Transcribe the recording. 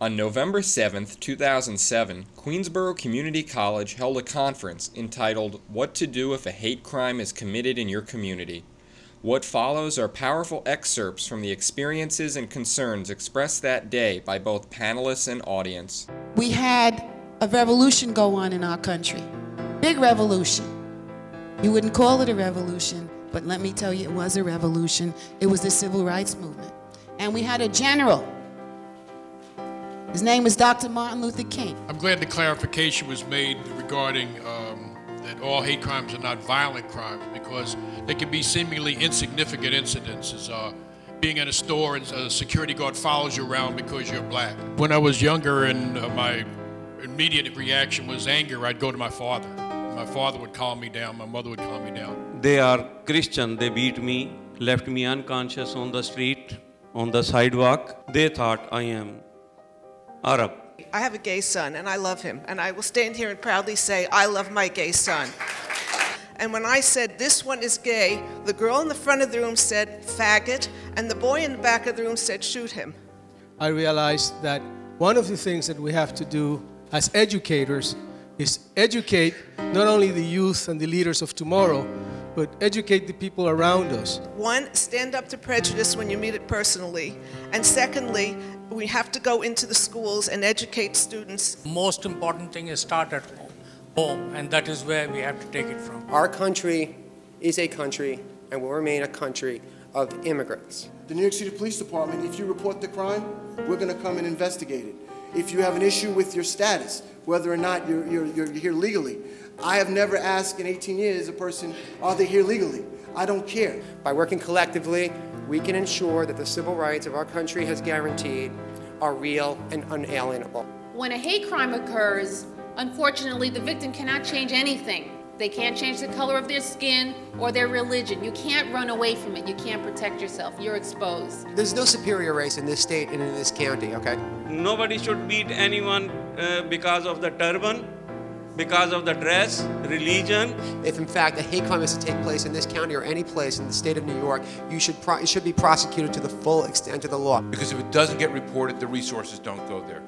On November 7, 2007, Queensborough Community College held a conference entitled What to Do If a Hate Crime is Committed in Your Community. What follows are powerful excerpts from the experiences and concerns expressed that day by both panelists and audience. We had a revolution go on in our country. Big revolution. You wouldn't call it a revolution, but let me tell you, it was a revolution. It was the civil rights movement. And we had a general. His name was Dr. Martin Luther King. I'm glad the clarification was made regarding um, that all hate crimes are not violent crimes because they can be seemingly insignificant incidences. Uh, being in a store and a security guard follows you around because you're black. When I was younger and uh, my immediate reaction was anger, I'd go to my father. My father would calm me down, my mother would calm me down. They are Christian, they beat me, left me unconscious on the street, on the sidewalk. They thought I am Arab. I have a gay son and I love him. And I will stand here and proudly say, I love my gay son. And when I said, this one is gay, the girl in the front of the room said, faggot, and the boy in the back of the room said, shoot him. I realized that one of the things that we have to do as educators is educate not only the youth and the leaders of tomorrow, but educate the people around us. One, stand up to prejudice when you meet it personally. And secondly, we have to go into the schools and educate students. Most important thing is start at home, home, and that is where we have to take it from. Our country is a country and will remain a country of immigrants. The New York City Police Department, if you report the crime, we're going to come and investigate it. If you have an issue with your status, whether or not you're, you're, you're here legally, I have never asked in 18 years a person, are they here legally? I don't care. By working collectively, we can ensure that the civil rights of our country has guaranteed are real and unalienable. When a hate crime occurs, unfortunately, the victim cannot change anything. They can't change the color of their skin or their religion. You can't run away from it. You can't protect yourself. You're exposed. There's no superior race in this state and in this county, okay? Nobody should beat anyone uh, because of the turban because of the dress, religion. If in fact a hate crime is to take place in this county or any place in the state of New York, you should it should be prosecuted to the full extent of the law. Because if it doesn't get reported, the resources don't go there.